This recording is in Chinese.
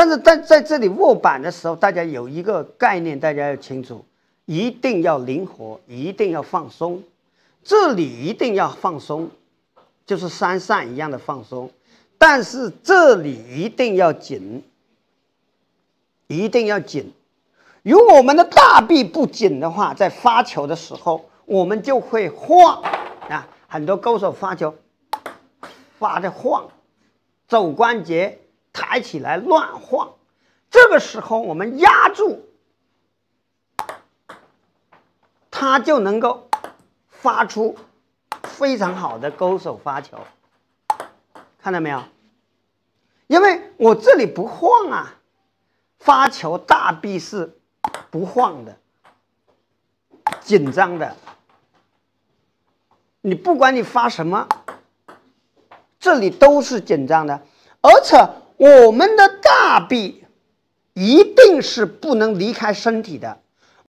但是在在这里握板的时候，大家有一个概念，大家要清楚，一定要灵活，一定要放松。这里一定要放松，就是山上一样的放松。但是这里一定要紧，一定要紧。如果我们的大臂不紧的话，在发球的时候，我们就会晃啊。很多高手发球发的晃，肘关节抬起来乱晃。这个时候我们压住，它就能够。发出非常好的勾手发球，看到没有？因为我这里不晃啊，发球大臂是不晃的，紧张的。你不管你发什么，这里都是紧张的，而且我们的大臂一定是不能离开身体的。